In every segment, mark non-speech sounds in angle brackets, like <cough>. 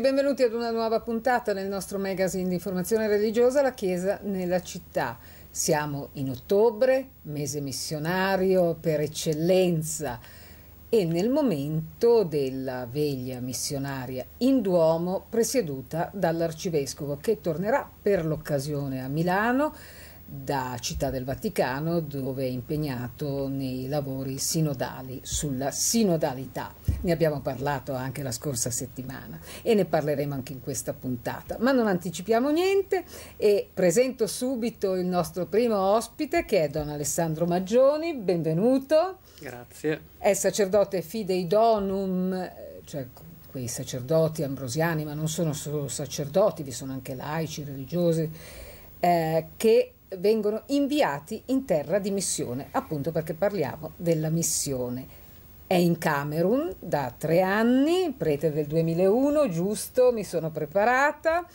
Benvenuti, benvenuti ad una nuova puntata nel nostro magazine di informazione religiosa La Chiesa nella città. Siamo in ottobre, mese missionario per eccellenza e nel momento della veglia missionaria in Duomo presieduta dall'arcivescovo che tornerà per l'occasione a Milano da Città del Vaticano dove è impegnato nei lavori sinodali sulla sinodalità. Ne abbiamo parlato anche la scorsa settimana e ne parleremo anche in questa puntata, ma non anticipiamo niente e presento subito il nostro primo ospite che è Don Alessandro Maggioni, benvenuto. Grazie. È sacerdote Fidei Donum, cioè quei sacerdoti ambrosiani, ma non sono solo sacerdoti, vi sono anche laici, religiosi, eh, che vengono inviati in terra di missione, appunto perché parliamo della missione. È in Camerun da tre anni, prete del 2001, giusto, mi sono preparata.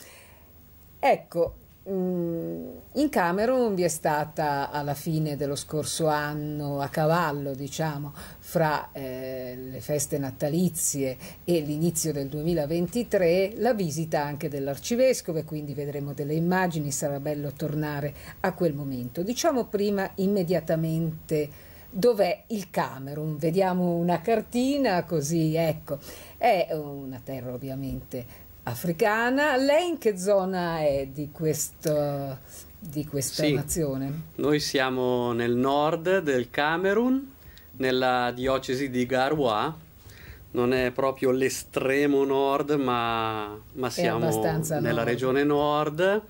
Ecco, in Camerun vi è stata alla fine dello scorso anno, a cavallo diciamo, fra eh, le feste natalizie e l'inizio del 2023, la visita anche dell'arcivescovo e quindi vedremo delle immagini, sarà bello tornare a quel momento. Diciamo prima immediatamente dov'è il Camerun, vediamo una cartina così, ecco, è una terra ovviamente africana. Lei in che zona è di, questo, di questa sì, nazione? Noi siamo nel nord del Camerun, nella diocesi di Garoua. Non è proprio l'estremo nord, ma, ma siamo nella nord. regione nord.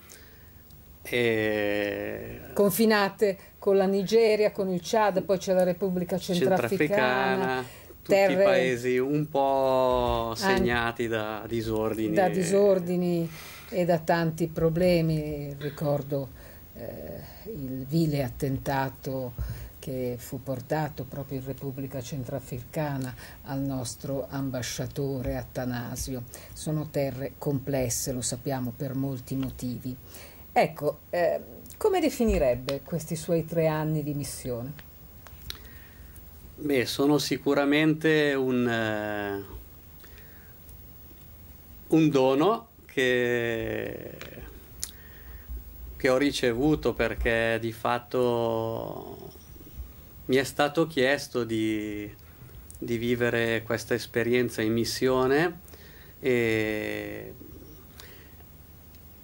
E... Confinate con la Nigeria, con il Chad, poi c'è la Repubblica Centrafricana. Centrafricana tutti terre... paesi un po' segnati da disordini. Da disordini e da tanti problemi. Ricordo eh, il vile attentato che fu portato proprio in Repubblica Centrafricana al nostro ambasciatore Attanasio. Sono terre complesse, lo sappiamo, per molti motivi. Ecco, eh, come definirebbe questi suoi tre anni di missione? Beh, sono sicuramente un, eh, un dono che, che, ho ricevuto perché di fatto mi è stato chiesto di, di vivere questa esperienza in missione e,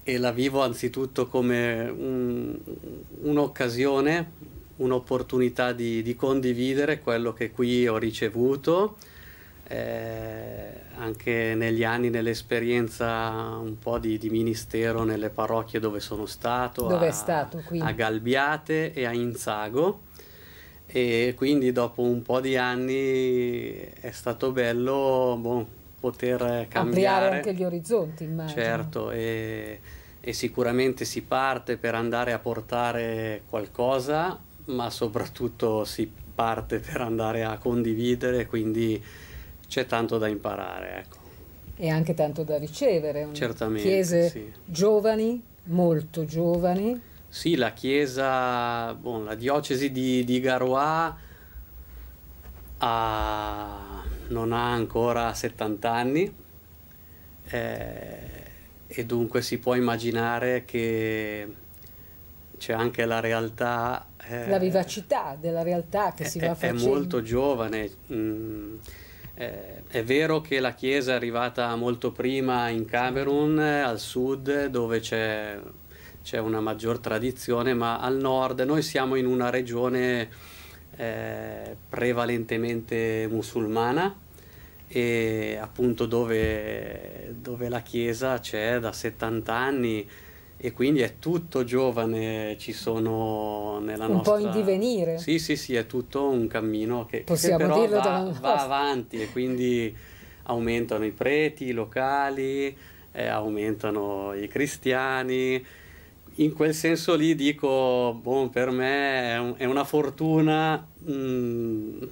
e la vivo anzitutto come un, un'occasione un'opportunità di, di, condividere quello che qui ho ricevuto, eh, anche negli anni nell'esperienza un po' di, di, ministero nelle parrocchie dove sono stato, dove a, stato a Galbiate e a Inzago e quindi dopo un po' di anni è stato bello boh, poter cambiare. Ampliare anche gli orizzonti, immagino. Certo, e, e sicuramente si parte per andare a portare qualcosa ma soprattutto si parte per andare a condividere, quindi c'è tanto da imparare. Ecco. E anche tanto da ricevere. Certamente. Chiese sì. giovani, molto giovani. Sì, la chiesa, bon, la diocesi di, di Garoua ha, non ha ancora 70 anni eh, e dunque si può immaginare che c'è anche la realtà eh, la vivacità della realtà che è, si va facendo. È molto giovane. Mm, eh, è vero che la Chiesa è arrivata molto prima in Camerun, al sud, dove c'è, c'è una maggior tradizione, ma al nord noi siamo in una regione eh, prevalentemente musulmana e appunto dove, dove la Chiesa c'è da 70 anni e quindi è tutto giovane, ci sono nella un nostra... Un po' in divenire. Sì, sì, sì, è tutto un cammino che, Possiamo che però dirlo va, va avanti e quindi aumentano i preti i locali, eh, aumentano i cristiani. In quel senso lì dico, boh, per me è, un, è una fortuna mm,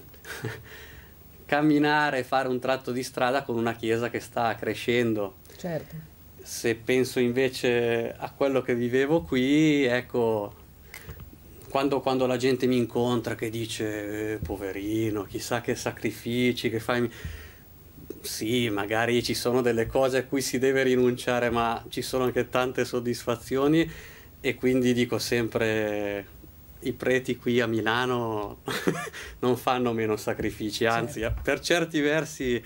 <laughs> camminare fare un tratto di strada con una chiesa che sta crescendo. Certo se penso invece a quello che vivevo qui, ecco, quando, quando la gente mi incontra che dice eh, poverino, chissà che sacrifici che fai, sì, magari ci sono delle cose a cui si deve rinunciare, ma ci sono anche tante soddisfazioni e quindi dico sempre i preti qui a Milano <laughs> non fanno meno sacrifici, anzi certo. per certi versi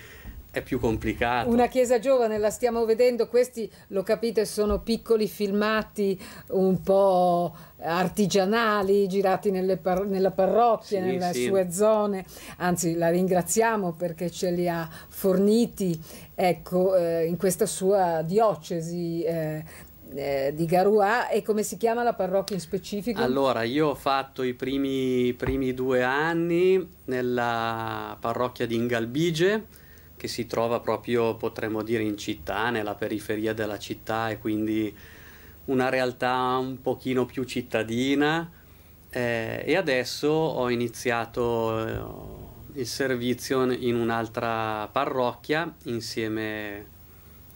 è più complicato. Una chiesa giovane, la stiamo vedendo, questi lo capite sono piccoli filmati un po' artigianali girati par- nella parrocchia, sì, nelle sì. sue zone, anzi la ringraziamo perché ce li ha forniti ecco, eh, in questa sua diocesi. Eh, eh, di Garua e come si chiama la parrocchia in specifico? Allora, io ho fatto i primi, primi due anni nella parrocchia di Ingalbige, che si trova proprio, potremmo dire, in città, nella periferia della città e quindi una realtà un pochino più cittadina. Eh, e adesso ho iniziato eh, il servizio in un'altra parrocchia insieme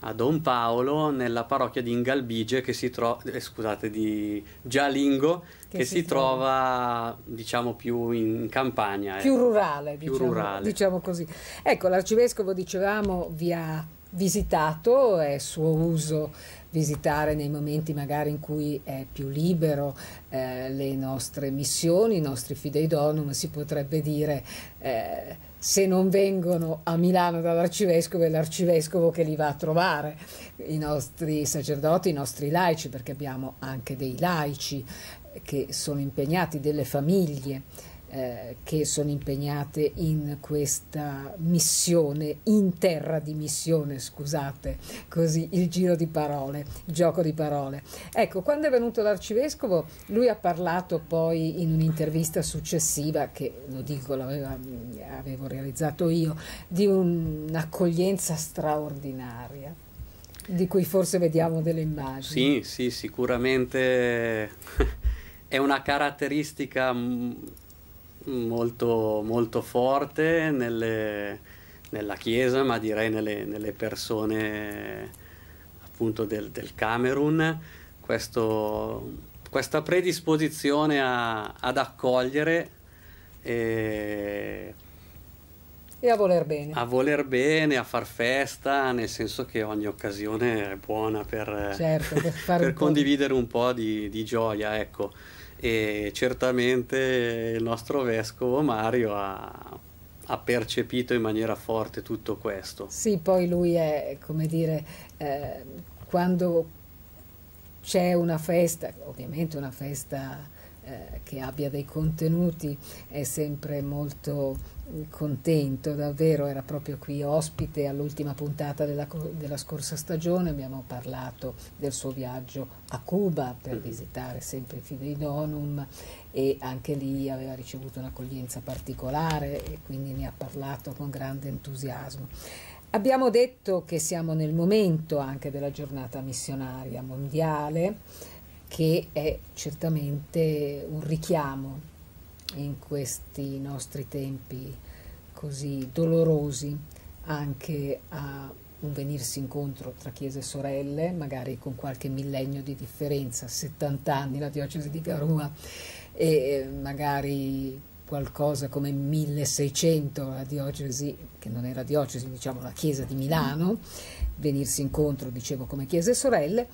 a Don Paolo nella parrocchia di Ingalbige che si trova, eh, scusate, di Gialingo che, che si, si trova, diciamo più in campagna. Più ecco. rurale, più diciamo, rurale. diciamo così. Ecco, l'arcivescovo dicevamo vi ha visitato, è suo uso visitare nei momenti magari in cui è più libero eh, le nostre missioni, i nostri fidei donum, si potrebbe dire eh, se non vengono a Milano dall'arcivescovo è l'arcivescovo che li va a trovare, i nostri sacerdoti, i nostri laici, perché abbiamo anche dei laici che sono impegnati, delle famiglie eh, che sono impegnate in questa missione, in terra di missione, scusate, così il giro di parole, il gioco di parole. Ecco, quando è venuto l'arcivescovo, lui ha parlato poi in un'intervista successiva, che lo dico, l'avevo realizzato io, di un'accoglienza straordinaria di cui forse vediamo delle immagini. Sì, sì, sicuramente <laughs> è una caratteristica molto, molto forte nelle, nella Chiesa, ma direi nelle, nelle persone appunto del, del Camerun, questo, questa predisposizione a, ad accogliere e, e, a voler bene. A voler bene, a far festa, nel senso che ogni occasione è buona per, certo, per, <laughs> per un condividere un po' di, di gioia, ecco e certamente il nostro vescovo Mario ha, ha, percepito in maniera forte tutto questo. Sì, poi lui è, come dire, eh, quando c'è una festa, ovviamente una festa eh, che abbia dei contenuti, è sempre molto contento, davvero era proprio qui ospite all'ultima puntata della, della, scorsa stagione, abbiamo parlato del suo viaggio a Cuba per mm-hmm. visitare sempre Fidei Donum e anche lì aveva ricevuto un'accoglienza particolare e quindi ne ha parlato con grande entusiasmo. Abbiamo detto che siamo nel momento anche della giornata missionaria mondiale, che è certamente un richiamo in questi nostri tempi così dolorosi anche a un venirsi incontro tra chiese e sorelle, magari con qualche millennio di differenza, 70 anni la diocesi di Garua e magari qualcosa come 1600 la diocesi, che non era diocesi, diciamo la chiesa di Milano, venirsi incontro, dicevo, come chiese e sorelle,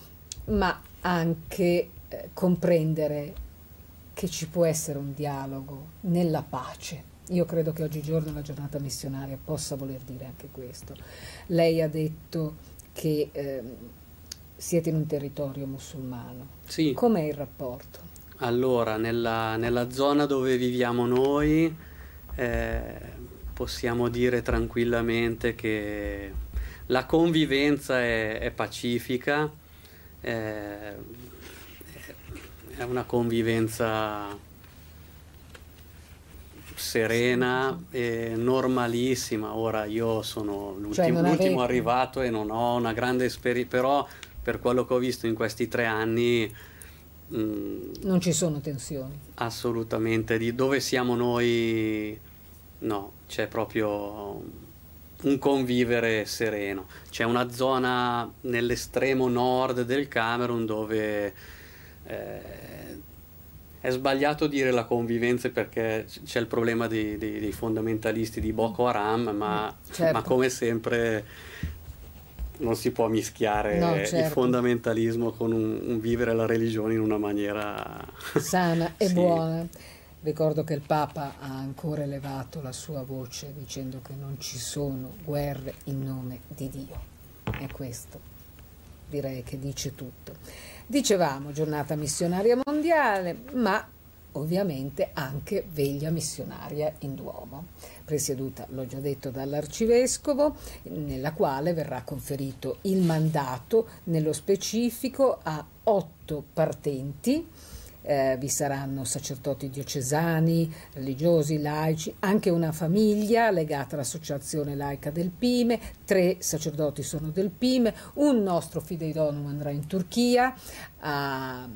ma anche eh, comprendere che ci può essere un dialogo nella pace. Io credo che oggigiorno la giornata missionaria possa voler dire anche questo. Lei ha detto che eh, siete in un territorio musulmano. Sì. Com'è il rapporto? Allora, nella, nella zona dove viviamo noi eh, possiamo dire tranquillamente che la convivenza è, è pacifica. Eh, è una convivenza serena e normalissima. Ora io sono l'ultimo, cioè l'ultimo arrivato e non ho una grande esperienza, però per quello che ho visto in questi tre anni... Mh, mm, non ci sono tensioni. Assolutamente, di dove siamo noi no, c'è proprio un convivere sereno. C'è una zona nell'estremo nord del Camerun dove eh, è sbagliato dire la convivenza perché c'è il problema dei, dei, dei fondamentalisti di Boko Haram, ma, certo. ma, come sempre non si può mischiare no, certo. il fondamentalismo con un, un, vivere la religione in una maniera sana e <laughs> sì. buona. Ricordo che il Papa ha ancora elevato la sua voce dicendo che non ci sono guerre in nome di Dio. E questo direi che dice tutto. Dicevamo giornata missionaria mondiale, ma ovviamente anche veglia missionaria in Duomo, presieduta, l'ho già detto, dall'arcivescovo, nella quale verrà conferito il mandato nello specifico a otto partenti eh, vi saranno sacerdoti diocesani, religiosi, laici, anche una famiglia legata all'associazione laica del Pime, tre sacerdoti sono del Pime, un nostro fideidonum andrà in Turchia a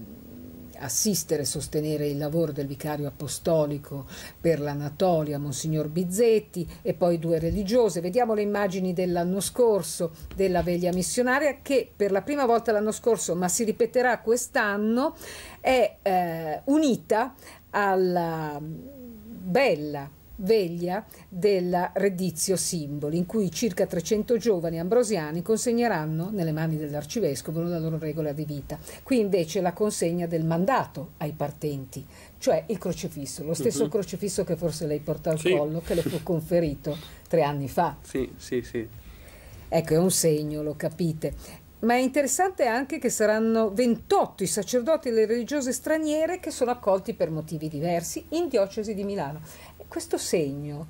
assistere e sostenere il lavoro del vicario apostolico per l'Anatolia, Monsignor Bizzetti, e poi due religiose. Vediamo le immagini dell'anno scorso della veglia missionaria che per la prima volta l'anno scorso, ma si ripeterà quest'anno, è eh, unita alla bella veglia della Reddizio Simboli, in cui circa 300 giovani ambrosiani consegneranno nelle mani dell'arcivescovo la loro regola di vita. Qui invece la consegna del mandato ai partenti, cioè il crocefisso, lo stesso uh-huh. crocefisso che forse lei porta al sì. collo, che le fu <laughs> conferito tre anni fa. Sì, sì, sì. Ecco, è un segno, lo capite. Ma è interessante anche che saranno 28 i sacerdoti e le religiose straniere che sono accolti per motivi diversi in diocesi di Milano questo segno,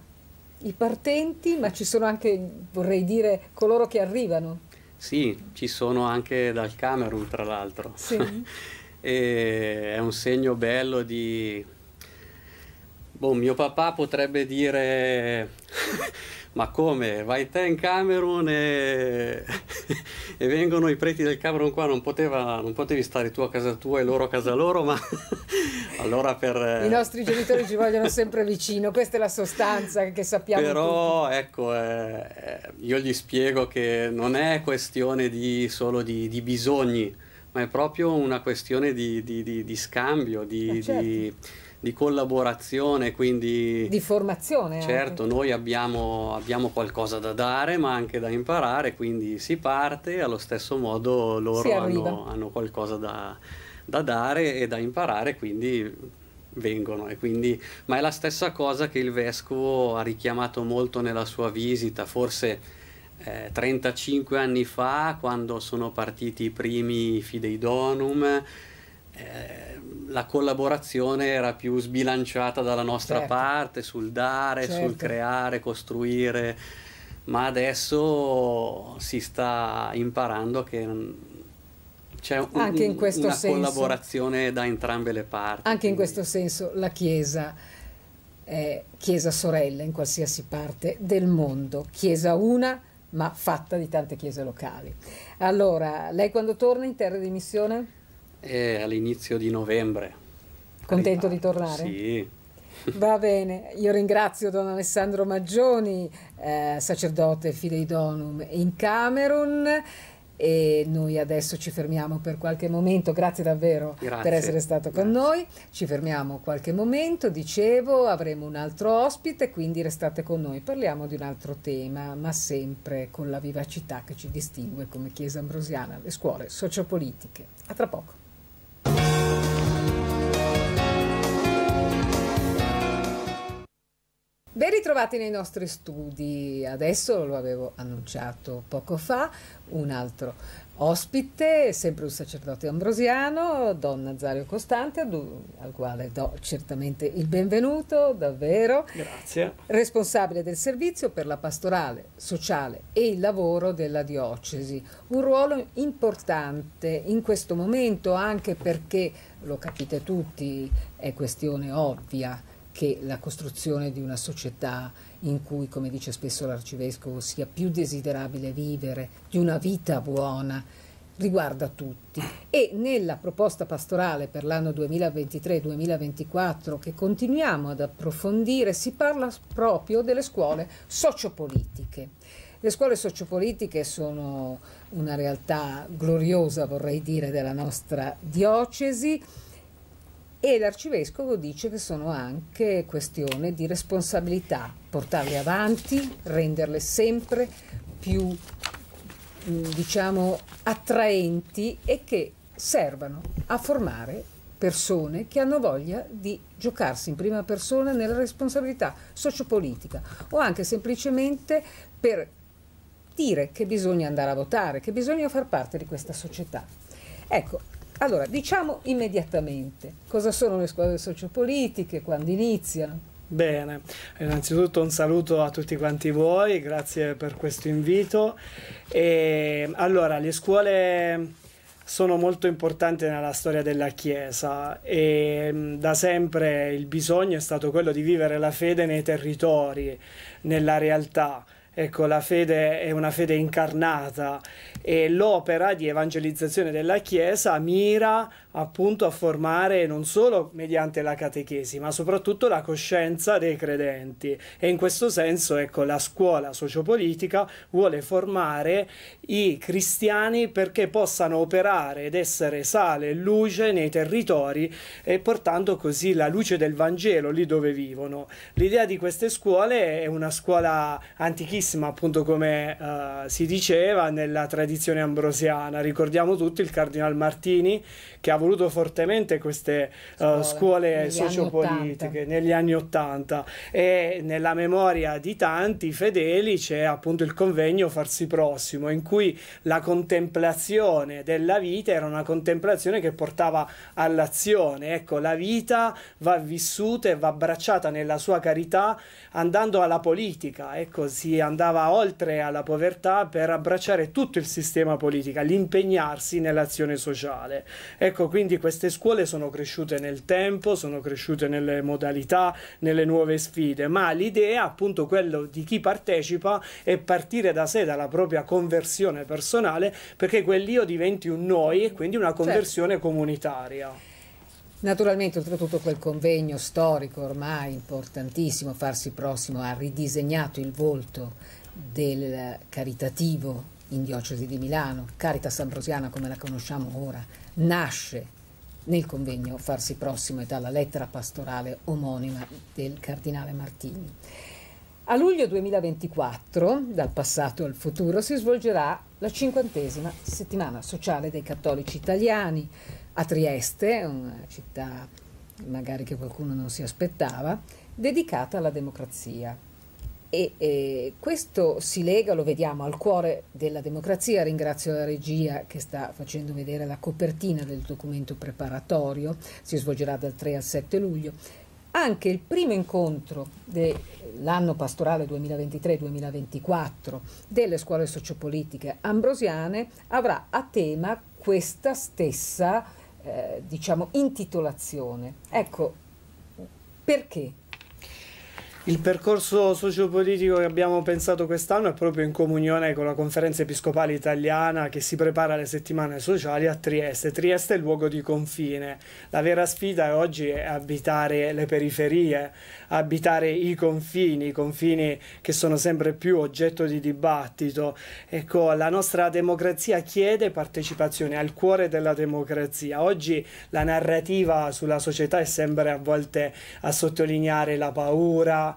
i partenti, ma ci sono anche, vorrei dire, coloro che arrivano. Sì, ci sono anche dal Camerun, tra l'altro. Sì. <laughs> è un segno bello di... Boh, mio papà potrebbe dire ma come, vai te in Camerun e, e vengono i preti del Camerun qua, non, poteva, non, potevi stare tu a casa tua e loro a casa loro, ma <laughs> allora per... I nostri genitori ci vogliono sempre vicino, questa è la sostanza che sappiamo Però tutti. ecco, eh, io gli spiego che non è questione di, solo di, di bisogni, ma è proprio una questione di, di scambio, di... Eh certo di collaborazione, quindi... Di formazione. Certo, anche. noi abbiamo, abbiamo, qualcosa da dare, ma anche da imparare, quindi si parte e allo stesso modo loro hanno, hanno, qualcosa da, da, dare e da imparare, quindi vengono. E quindi, ma è la stessa cosa che il vescovo ha richiamato molto nella sua visita, forse... Eh, 35 anni fa, quando sono partiti i primi Fidei Donum, eh, la collaborazione era più sbilanciata dalla nostra certo. parte sul dare, certo. sul creare, costruire, ma adesso si sta imparando che c'è un, una senso, collaborazione da entrambe le parti. Anche quindi. in questo senso la Chiesa è Chiesa sorella in qualsiasi parte del mondo, Chiesa una ma fatta di tante chiese locali. Allora, lei quando torna in terra di missione? È all'inizio di novembre. Contento di tornare? Sì. <laughs> Va bene, io ringrazio Don Alessandro Maggioni, eh, sacerdote Fidei Donum in Camerun e noi adesso ci fermiamo per qualche momento, grazie davvero grazie. per essere stato con grazie. noi, ci fermiamo qualche momento, dicevo avremo un altro ospite, quindi restate con noi, parliamo di un altro tema, ma sempre con la vivacità che ci distingue come Chiesa Ambrosiana, le scuole sociopolitiche. A tra poco. Ben ritrovati nei nostri studi, adesso lo avevo annunciato poco fa, un altro ospite, sempre un sacerdote ambrosiano, Don Nazario Costante, al quale do certamente il benvenuto, davvero. Grazie. Responsabile del servizio per la pastorale sociale e il lavoro della diocesi. Un ruolo importante in questo momento anche perché, lo capite tutti, è questione ovvia che la costruzione di una società in cui, come dice spesso l'arcivescovo, sia più desiderabile vivere, di una vita buona, riguarda tutti. E nella proposta pastorale per l'anno 2023-2024 che continuiamo ad approfondire si parla proprio delle scuole sociopolitiche. Le scuole sociopolitiche sono una realtà gloriosa, vorrei dire, della nostra diocesi e l'arcivescovo dice che sono anche questione di responsabilità, portarle avanti, renderle sempre più mm, diciamo attraenti e che servano a formare persone che hanno voglia di giocarsi in prima persona nella responsabilità sociopolitica o anche semplicemente per dire che bisogna andare a votare, che bisogna far parte di questa società. Ecco, allora, diciamo immediatamente cosa sono le scuole sociopolitiche, quando iniziano. Bene, innanzitutto un saluto a tutti quanti voi, grazie per questo invito. E, allora, le scuole sono molto importanti nella storia della Chiesa e da sempre il bisogno è stato quello di vivere la fede nei territori, nella realtà. Ecco, la fede è una fede incarnata e l'opera di evangelizzazione della Chiesa mira appunto a formare non solo mediante la catechesi, ma soprattutto la coscienza dei credenti. E in questo senso, ecco, la scuola sociopolitica vuole formare i cristiani perché possano operare ed essere sale e luce nei territori e portando così la luce del Vangelo lì dove vivono. L'idea di queste scuole è una scuola antichissima, appunto come uh, si diceva nella tradizione ambrosiana. Ricordiamo tutti il Cardinal Martini che ha voluto fortemente queste uh, scuole sociopolitiche anni negli anni Ottanta e nella memoria di tanti fedeli c'è appunto il convegno Farsi Prossimo in cui la contemplazione della vita era una contemplazione che portava all'azione. Ecco, la vita va vissuta e va abbracciata nella sua carità andando alla politica. Ecco, si andava oltre alla povertà per abbracciare tutto il sistema politico, l'impegnarsi nell'azione sociale. Ecco, quindi queste scuole sono cresciute nel tempo, sono cresciute nelle modalità, nelle nuove sfide, ma l'idea, appunto, quello di chi partecipa è partire da sé, dalla propria conversione personale, perché quell'io diventi un noi e quindi una conversione certo. comunitaria. Naturalmente, oltretutto quel convegno storico ormai importantissimo, Farsi Prossimo, ha ridisegnato il volto del caritativo in diocesi di Milano, Caritas Ambrosiana come la conosciamo ora, nasce nel convegno Farsi Prossimo e dalla lettera pastorale omonima del cardinale Martini. A luglio 2024, dal passato al futuro, si svolgerà la cinquantesima settimana sociale dei cattolici italiani a Trieste, una città magari che qualcuno non si aspettava, dedicata alla democrazia. E, e, questo si lega, lo vediamo, al cuore della democrazia. Ringrazio la regia che sta facendo vedere la copertina del documento preparatorio, si svolgerà dal 3 al 7 luglio. Anche il primo incontro dell'anno pastorale 2023-2024 delle scuole sociopolitiche ambrosiane avrà a tema questa stessa eh, diciamo, intitolazione. Ecco, perché? Il percorso sociopolitico che abbiamo pensato quest'anno è proprio in comunione con la conferenza episcopale italiana che si prepara alle settimane sociali a Trieste. Trieste è il luogo di confine. La vera sfida oggi è abitare le periferie, abitare i confini, i confini che sono sempre più oggetto di dibattito. Ecco, la nostra democrazia chiede partecipazione al cuore della democrazia. Oggi la narrativa sulla società è sempre a volte a sottolineare la paura,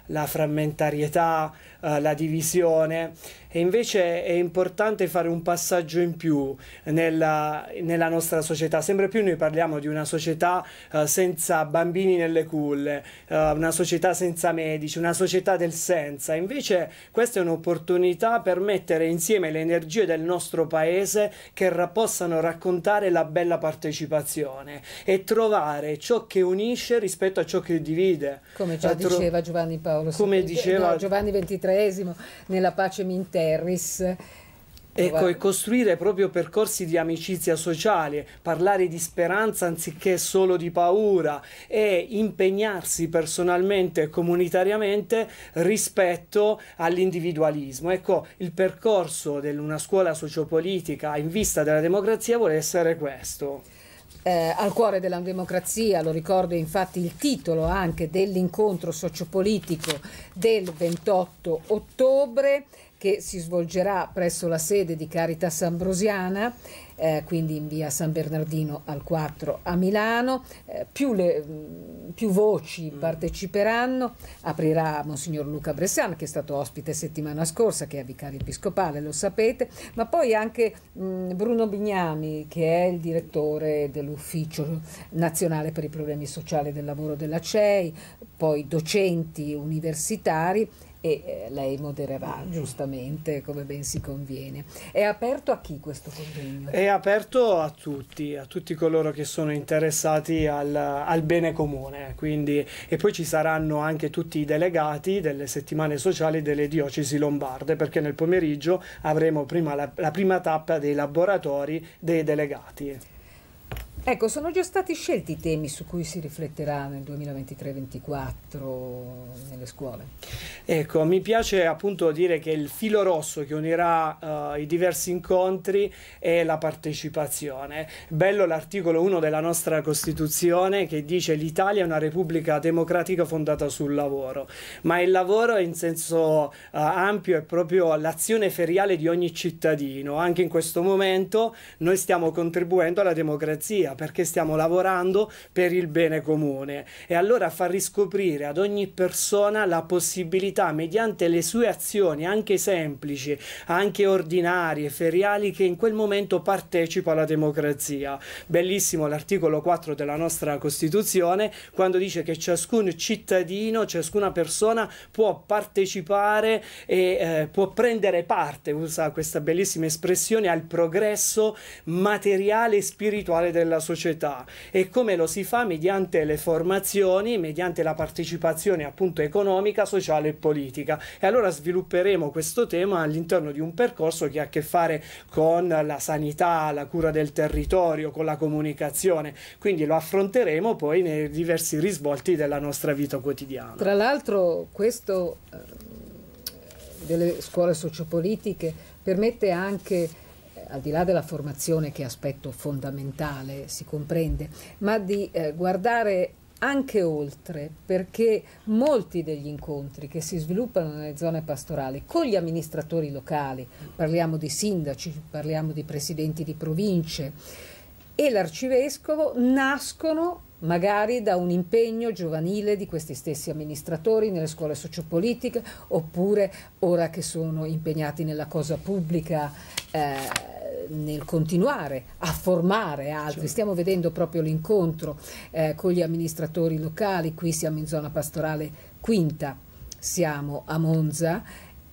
la frammentarietà, uh, la divisione e invece è importante fare un passaggio in più nella, nella nostra società. Sempre più noi parliamo di una società uh, senza bambini nelle culle, uh, una società senza medici, una società del senza. Invece questa è un'opportunità per mettere insieme le energie del nostro paese che ra- possano raccontare la bella partecipazione e trovare ciò che unisce rispetto a ciò che divide. Come già tro- diceva Giovanni Paolo, come diceva no, Giovanni XXIII nella Pace Min Terris Ecco, e costruire proprio percorsi di amicizia sociale, parlare di speranza anziché solo di paura e impegnarsi personalmente e comunitariamente rispetto all'individualismo. Ecco, il percorso di una scuola sociopolitica in vista della democrazia vuole essere questo. Eh, al cuore della democrazia, lo ricordo infatti il titolo anche dell'incontro sociopolitico del 28 ottobre, che si svolgerà presso la sede di Caritas Ambrosiana eh, quindi in via San Bernardino al 4 a Milano. Eh, più, le, mm, più, voci mm. parteciperanno, aprirà Monsignor Luca Bressan, che è stato ospite settimana scorsa, che è vicario episcopale, lo sapete, ma poi anche mh, mm, Bruno Bignami, che è il direttore dell'Ufficio Nazionale per i Problemi Sociali del Lavoro della CEI, poi docenti universitari e eh, lei modererà giustamente come ben si conviene. È aperto a chi questo convegno? È aperto a tutti, a tutti coloro che sono interessati al, al bene comune. Quindi, e poi ci saranno anche tutti i delegati delle settimane sociali delle diocesi lombarde, perché nel pomeriggio avremo prima la, la prima tappa dei laboratori dei delegati. Ecco, sono già stati scelti i temi su cui si rifletterà nel 2023-2024 nelle scuole? Ecco, mi piace appunto dire che il filo rosso che unirà uh, i diversi incontri è la partecipazione. Bello l'articolo 1 della nostra Costituzione che dice l'Italia è una repubblica democratica fondata sul lavoro, ma il lavoro in senso uh, ampio è proprio l'azione feriale di ogni cittadino. Anche in questo momento noi stiamo contribuendo alla democrazia perché stiamo lavorando per il bene comune e allora far riscoprire ad ogni persona la possibilità mediante le sue azioni anche semplici, anche ordinarie, feriali che in quel momento partecipa alla democrazia. Bellissimo l'articolo 4 della nostra Costituzione quando dice che ciascun cittadino, ciascuna persona può partecipare e eh, può prendere parte, usa questa bellissima espressione, al progresso materiale e spirituale della società e come lo si fa mediante le formazioni, mediante la partecipazione appunto economica, sociale e politica. E allora svilupperemo questo tema all'interno di un percorso che ha a che fare con la sanità, la cura del territorio, con la comunicazione, quindi lo affronteremo poi nei diversi risvolti della nostra vita quotidiana. Tra l'altro questo eh, delle scuole sociopolitiche permette anche al di là della formazione che è aspetto fondamentale, si comprende, ma di eh, guardare anche oltre, perché molti degli incontri che si sviluppano nelle zone pastorali con gli amministratori locali, parliamo di sindaci, parliamo di presidenti di province e l'arcivescovo, nascono magari da un impegno giovanile di questi stessi amministratori nelle scuole sociopolitiche oppure ora che sono impegnati nella cosa pubblica eh, nel continuare a formare altri. Certo. Stiamo vedendo proprio l'incontro eh, con gli amministratori locali, qui siamo in zona pastorale quinta, siamo a Monza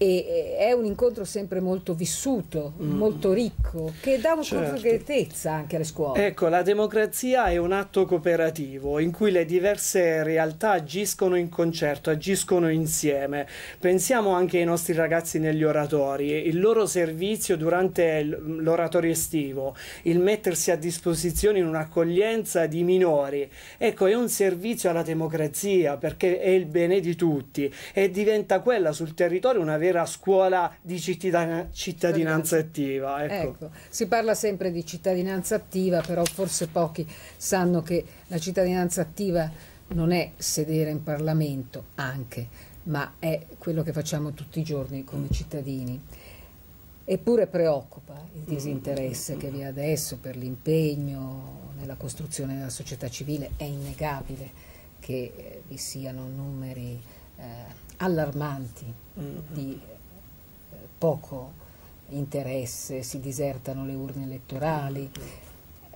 e è un incontro sempre molto vissuto, mm. molto ricco, che dà una certo. concretezza anche alle scuole. Ecco, la democrazia è un atto cooperativo in cui le diverse realtà agiscono in concerto, agiscono insieme. Pensiamo anche ai nostri ragazzi negli oratori, il loro servizio durante l'oratorio estivo, il mettersi a disposizione in un'accoglienza di minori. Ecco, è un servizio alla democrazia perché è il bene di tutti e diventa quella sul territorio una vera vera scuola di cittadina, cittadinanza attiva. Ecco. ecco. si parla sempre di cittadinanza attiva, però forse pochi sanno che la cittadinanza attiva non è sedere in Parlamento anche, ma è quello che facciamo tutti i giorni come cittadini. Eppure preoccupa il disinteresse che vi è adesso per l'impegno nella costruzione della società civile. È innegabile che eh, vi siano numeri eh, allarmanti mm-hmm. di eh, poco interesse, si disertano le urne elettorali. Mm-hmm.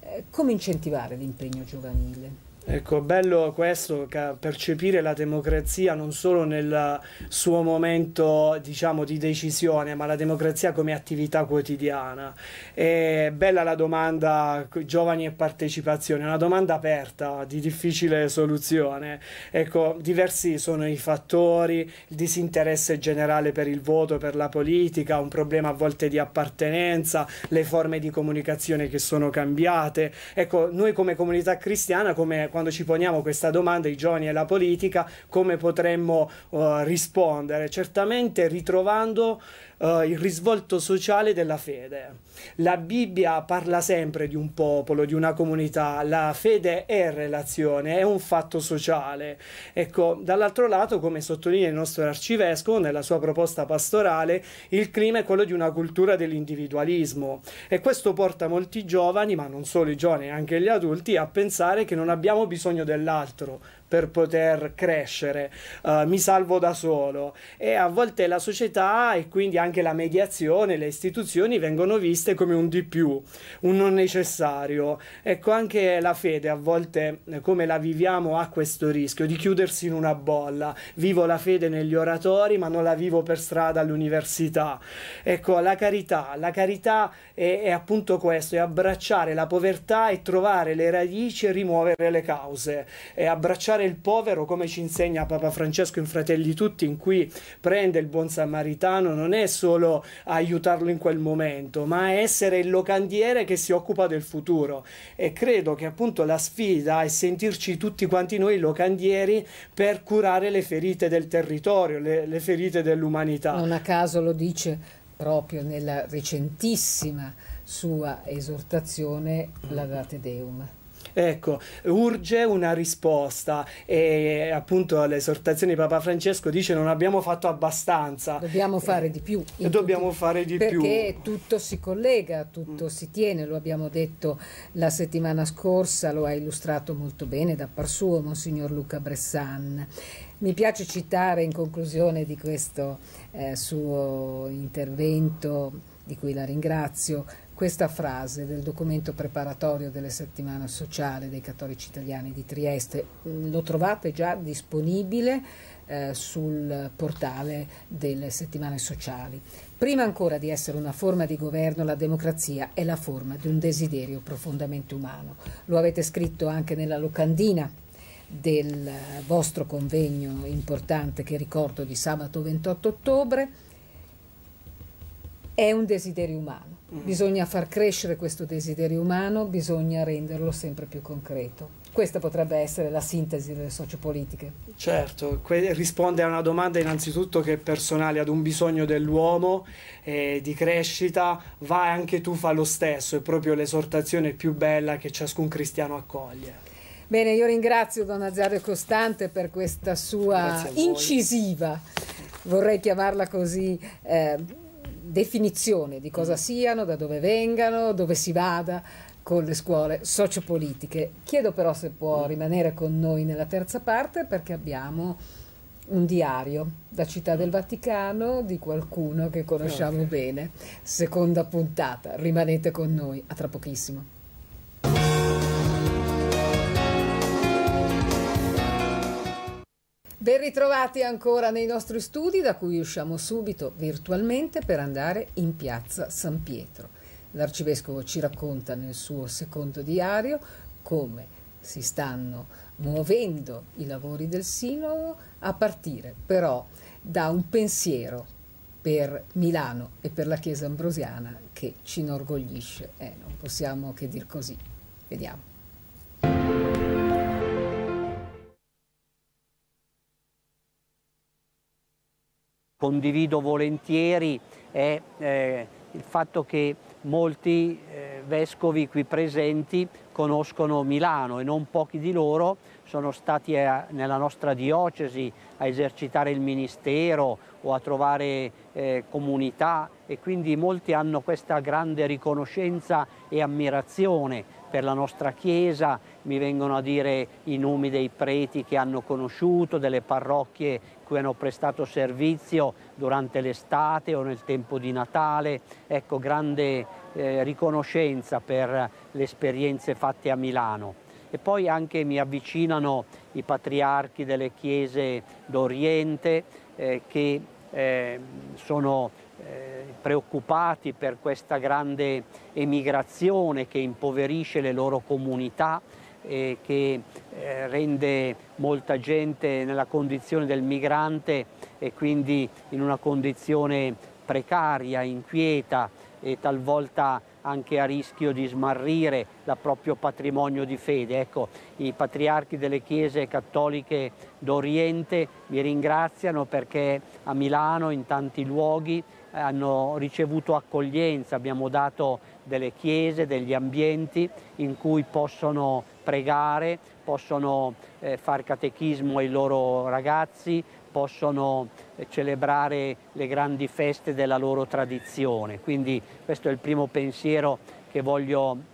Eh, come incentivare l'impegno giovanile? Ecco, bello questo, percepire la democrazia non solo nel suo momento, diciamo, di decisione, ma la democrazia come attività quotidiana. È bella la domanda giovani e partecipazione, una domanda aperta, di difficile soluzione. Ecco, diversi sono i fattori, il disinteresse generale per il voto, per la politica, un problema a volte di appartenenza, le forme di comunicazione che sono cambiate. Ecco, noi come comunità cristiana, come quando ci poniamo questa domanda, i giovani e la politica, come potremmo uh, rispondere? Certamente ritrovando uh, il risvolto sociale della fede. La Bibbia parla sempre di un popolo, di una comunità, la fede è relazione, è un fatto sociale. Ecco, dall'altro lato, come sottolinea il nostro arcivescovo nella sua proposta pastorale, il clima è quello di una cultura dell'individualismo e questo porta molti giovani, ma non solo i giovani, anche gli adulti, a pensare che non abbiamo bisogno dell'altro, per poter crescere, uh, mi salvo da solo e a volte la società e quindi anche la mediazione, le istituzioni vengono viste come un di più, un non necessario. Ecco, anche la fede a volte come la viviamo ha questo rischio di chiudersi in una bolla. Vivo la fede negli oratori, ma non la vivo per strada all'università. Ecco, la carità, la carità è, è appunto questo, è abbracciare la povertà e trovare le radici e rimuovere le cause, è abbracciare aiutare il povero, come ci insegna Papa Francesco in Fratelli Tutti, in cui prende il buon samaritano, non è solo aiutarlo in quel momento, ma essere il locandiere che si occupa del futuro. E credo che appunto la sfida è sentirci tutti quanti noi locandieri per curare le ferite del territorio, le, le ferite dell'umanità. Non a caso lo dice proprio nella recentissima sua esortazione la Date Deum. Ecco, urge una risposta e appunto l'esortazione di Papa Francesco dice non abbiamo fatto abbastanza. Dobbiamo fare di più. Dobbiamo tutto, fare di perché più. Perché tutto si collega, tutto mm. si tiene, lo abbiamo detto la settimana scorsa, lo ha illustrato molto bene da par suo Monsignor Luca Bressan. Mi piace citare in conclusione di questo eh, suo intervento, di cui la ringrazio, questa frase del documento preparatorio delle settimane sociali dei cattolici italiani di Trieste. Lo trovate già disponibile eh, sul portale delle settimane sociali. Prima ancora di essere una forma di governo, la democrazia è la forma di un desiderio profondamente umano. Lo avete scritto anche nella locandina del vostro convegno importante che ricordo di sabato 28 ottobre. È un desiderio umano Mm. Bisogna far crescere questo desiderio umano, bisogna renderlo sempre più concreto. Questa potrebbe essere la sintesi delle sociopolitiche. Certo, risponde a una domanda innanzitutto che è personale, ad un bisogno dell'uomo eh, di crescita, va anche tu fa lo stesso, è proprio l'esortazione più bella che ciascun cristiano accoglie. Bene, io ringrazio Don Azario Costante per questa sua incisiva, vorrei chiamarla così, eh, definizione di cosa siano, da dove vengano, dove si vada con le scuole sociopolitiche. Chiedo però se può rimanere con noi nella terza parte perché abbiamo un diario da Città del Vaticano di qualcuno che conosciamo okay. bene. Seconda puntata, rimanete con noi, a tra pochissimo. Ben ritrovati ancora nei nostri studi da cui usciamo subito virtualmente per andare in piazza San Pietro. L'arcivescovo ci racconta nel suo secondo diario come si stanno muovendo i lavori del Sinodo a partire però da un pensiero per Milano e per la Chiesa ambrosiana che ci inorgoglisce. Eh, non possiamo che dir così. Vediamo. Condivido volentieri è eh, il fatto che molti eh, vescovi qui presenti conoscono Milano e non pochi di loro sono stati a, nella nostra diocesi a esercitare il ministero o a trovare eh, comunità e quindi molti hanno questa grande riconoscenza e ammirazione per la nostra Chiesa, mi vengono a dire i nomi dei preti che hanno conosciuto, delle parrocchie cui hanno prestato servizio durante l'estate o nel tempo di Natale. Ecco, grande eh, riconoscenza per le esperienze fatte a Milano. E poi anche mi avvicinano i patriarchi delle chiese d'Oriente eh, che eh, sono eh, preoccupati per questa grande emigrazione che impoverisce le loro comunità e che eh, rende molta gente nella condizione del migrante e quindi in una condizione precaria, inquieta e talvolta anche a rischio di smarrire il proprio patrimonio di fede. Ecco, i patriarchi delle chiese cattoliche d'Oriente mi ringraziano perché a Milano, in tanti luoghi, hanno ricevuto accoglienza, abbiamo dato delle chiese, degli ambienti in cui possono pregare, possono eh, fare catechismo ai loro ragazzi, possono eh, celebrare le grandi feste della loro tradizione. Quindi questo è il primo pensiero che voglio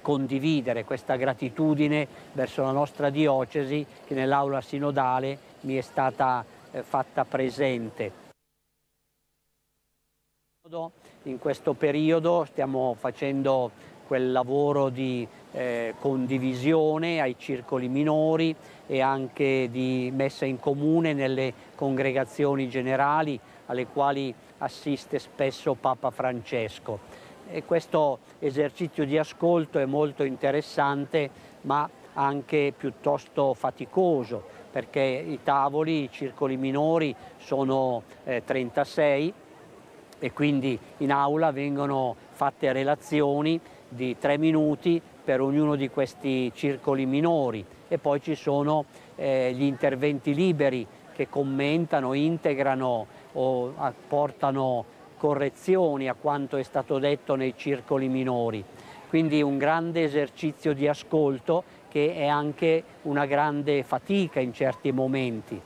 condividere, questa gratitudine verso la nostra diocesi che nell'aula sinodale mi è stata eh, fatta presente. In questo periodo stiamo facendo quel lavoro di eh, condivisione ai circoli minori e anche di messa in comune nelle congregazioni generali alle quali assiste spesso Papa Francesco. E questo esercizio di ascolto è molto interessante ma anche piuttosto faticoso perché i tavoli, i circoli minori sono eh, 36 e quindi in aula vengono fatte relazioni di tre minuti per ognuno di questi circoli minori e poi ci sono eh, gli interventi liberi che commentano, integrano o apportano correzioni a quanto è stato detto nei circoli minori. Quindi un grande esercizio di ascolto che è anche una grande fatica in certi momenti.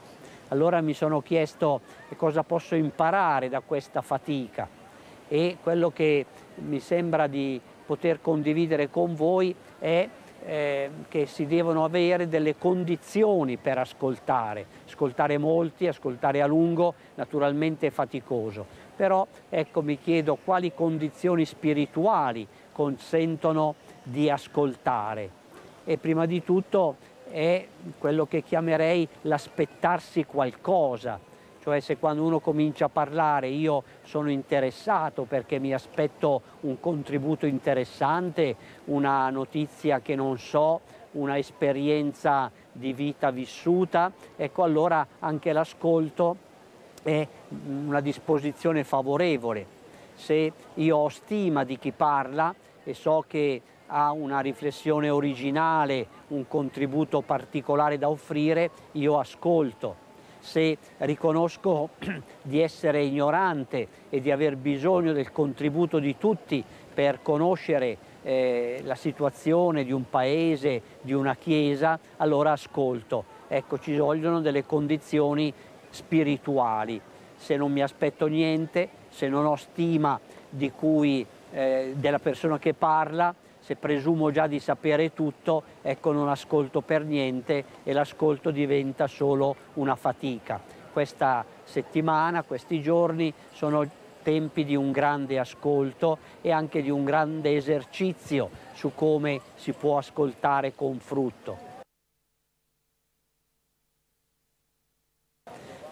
Allora mi sono chiesto cosa posso imparare da questa fatica e quello che mi sembra di poter condividere con voi è eh, che si devono avere delle condizioni per ascoltare. Ascoltare molti, ascoltare a lungo, naturalmente è faticoso. Però ecco mi chiedo quali condizioni spirituali consentono di ascoltare. E prima di tutto è quello che chiamerei l'aspettarsi qualcosa, cioè se quando uno comincia a parlare io sono interessato perché mi aspetto un contributo interessante, una notizia che non so, una esperienza di vita vissuta, ecco allora anche l'ascolto è una disposizione favorevole. Se io ho stima di chi parla e so che ha una riflessione originale, un contributo particolare da offrire, io ascolto se riconosco <clears throat> di essere ignorante e di aver bisogno del contributo di tutti per conoscere eh, la situazione di un paese, di una chiesa, allora ascolto. Ecco, ci vogliono delle condizioni spirituali. Se non mi aspetto niente, se non ho stima cui, eh, della persona che parla, se presumo già di sapere tutto, ecco non ascolto per niente e l'ascolto diventa solo una fatica. Questa settimana, questi giorni sono tempi di un grande ascolto e anche di un grande esercizio su come si può ascoltare con frutto.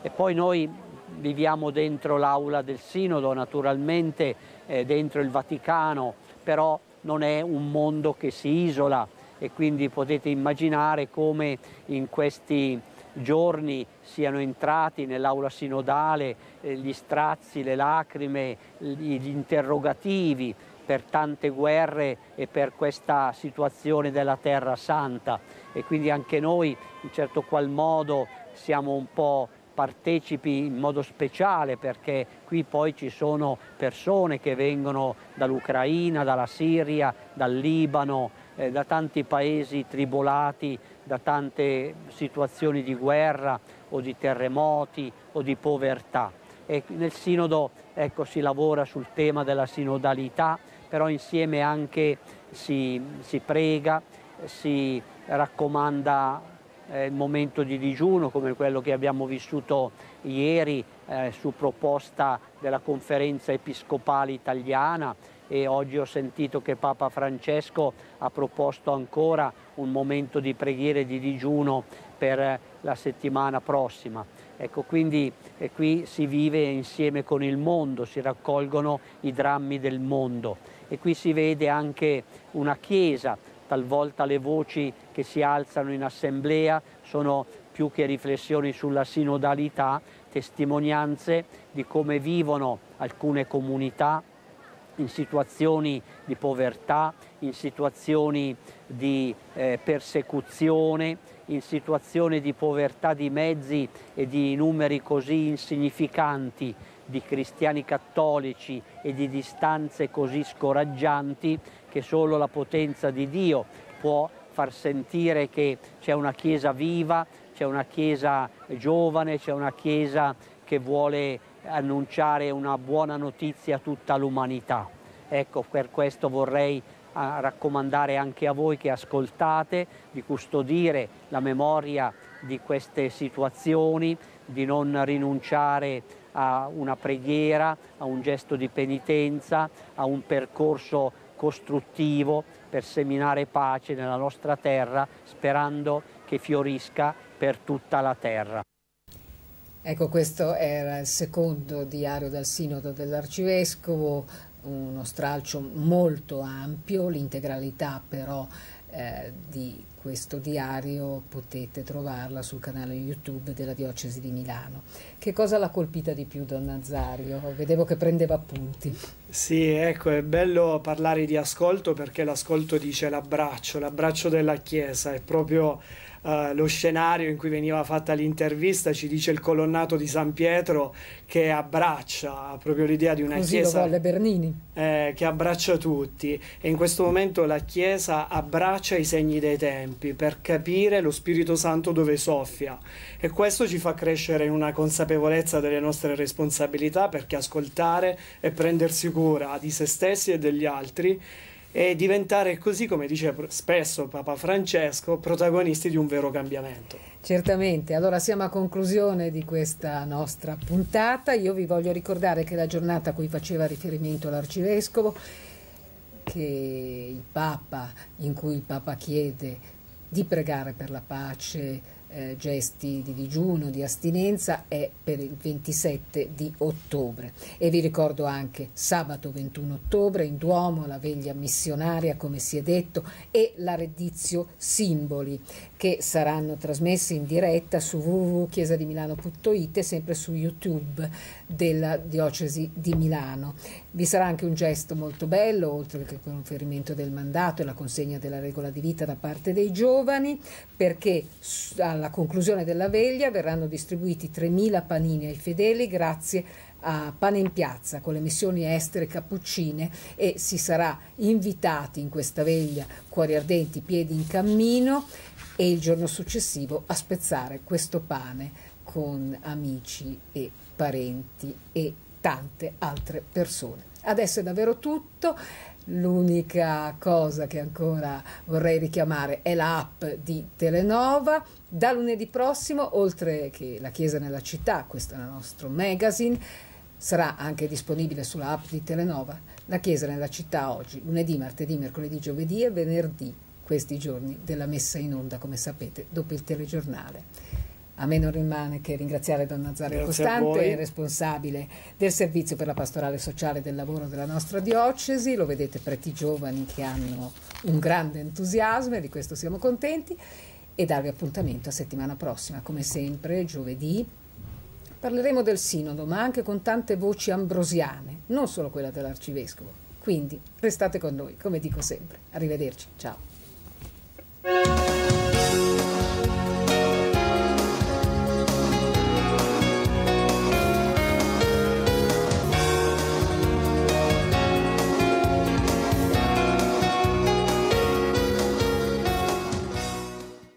E poi noi viviamo dentro l'aula del Sinodo, naturalmente eh, dentro il Vaticano, però non è un mondo che si isola e quindi potete immaginare come in questi giorni siano entrati nell'aula sinodale eh, gli strazi, le lacrime, gli interrogativi per tante guerre e per questa situazione della Terra Santa. E quindi anche noi in certo qual modo siamo un po' partecipi in modo speciale perché qui poi ci sono persone che vengono dall'Ucraina, dalla Siria, dal Libano, eh, da tanti paesi tribolati, da tante situazioni di guerra o di terremoti o di povertà. E nel Sinodo ecco, si lavora sul tema della sinodalità, però insieme anche si, si prega, si raccomanda eh, momento di digiuno come quello che abbiamo vissuto ieri eh, su proposta della conferenza episcopale italiana e oggi ho sentito che Papa Francesco ha proposto ancora un momento di preghiera e di digiuno per la settimana prossima. Ecco, quindi eh, qui si vive insieme con il mondo, si raccolgono i drammi del mondo e qui si vede anche una Chiesa talvolta le voci che si alzano in assemblea sono più che riflessioni sulla sinodalità, testimonianze di come vivono alcune comunità in situazioni di povertà, in situazioni di eh, persecuzione, in situazioni di povertà di mezzi e di numeri così insignificanti di cristiani cattolici e di distanze così scoraggianti che solo la potenza di Dio può far sentire che c'è una Chiesa viva, c'è una Chiesa giovane, c'è una Chiesa che vuole annunciare una buona notizia a tutta l'umanità. Ecco, per questo vorrei ah, raccomandare anche a voi che ascoltate di custodire la memoria di queste situazioni, di non rinunciare a una preghiera, a un gesto di penitenza, a un percorso costruttivo per seminare pace nella nostra terra, sperando che fiorisca per tutta la terra. Ecco, questo era il secondo diario dal Sinodo dell'Arcivescovo, uno stralcio molto ampio, l'integralità però eh, di questo diario potete trovarla sul canale YouTube della Diocesi di Milano. Che cosa l'ha colpita di più Don Nazario? Vedevo che prendeva appunti. Sì, ecco, è bello parlare di ascolto perché l'ascolto dice l'abbraccio, l'abbraccio della Chiesa, è proprio uh, lo scenario in cui veniva fatta l'intervista, ci dice il colonnato di San Pietro che abbraccia proprio l'idea di una Così chiesa. Eh, che abbraccia tutti e in questo momento la chiesa abbraccia i segni dei tempi per capire lo Spirito Santo dove soffia e questo ci fa crescere in una consapevolezza delle nostre responsabilità perché ascoltare e prendersi cura di se stessi e degli altri e diventare così, come dice spesso Papa Francesco, protagonisti di un vero cambiamento. Certamente, allora siamo a conclusione di questa nostra puntata. Io vi voglio ricordare che la giornata a cui faceva riferimento l'Arcivescovo, che il Papa, in cui il Papa chiede di pregare per la pace, eh, gesti di digiuno, di astinenza è per il 27 di ottobre. E vi ricordo anche sabato 21 ottobre in Duomo la veglia missionaria, come si è detto, e la Reddizio Simboli, che saranno trasmessi in diretta su www.chiesadimilano.it e sempre su YouTube della Diocesi di Milano. Vi sarà anche un gesto molto bello, oltre che il conferimento del mandato e la consegna della regola di vita da parte dei giovani, perché alla conclusione della veglia verranno distribuiti 3.000 panini ai fedeli grazie a Pane in Piazza con le missioni estere cappuccine e si sarà invitati in questa veglia cuori ardenti, piedi in cammino e il giorno successivo a spezzare questo pane con amici e parenti e tante altre persone. Adesso è davvero tutto. L'unica cosa che ancora vorrei richiamare è l'app di Telenova. Da lunedì prossimo, oltre che La Chiesa nella città, questo è il nostro magazine, sarà anche disponibile sulla app di Telenova. La Chiesa nella città oggi, lunedì, martedì, mercoledì, giovedì e venerdì, questi giorni della messa in onda, come sapete, dopo il telegiornale. A me non rimane che ringraziare Don Nazario Grazie Costante, responsabile del servizio per la pastorale sociale del lavoro della nostra diocesi. Lo vedete preti giovani che hanno un grande entusiasmo e di questo siamo contenti. E darvi appuntamento a settimana prossima, come sempre, giovedì. Parleremo del sinodo, ma anche con tante voci ambrosiane, non solo quella dell'arcivescovo. Quindi restate con noi, come dico sempre. Arrivederci, ciao.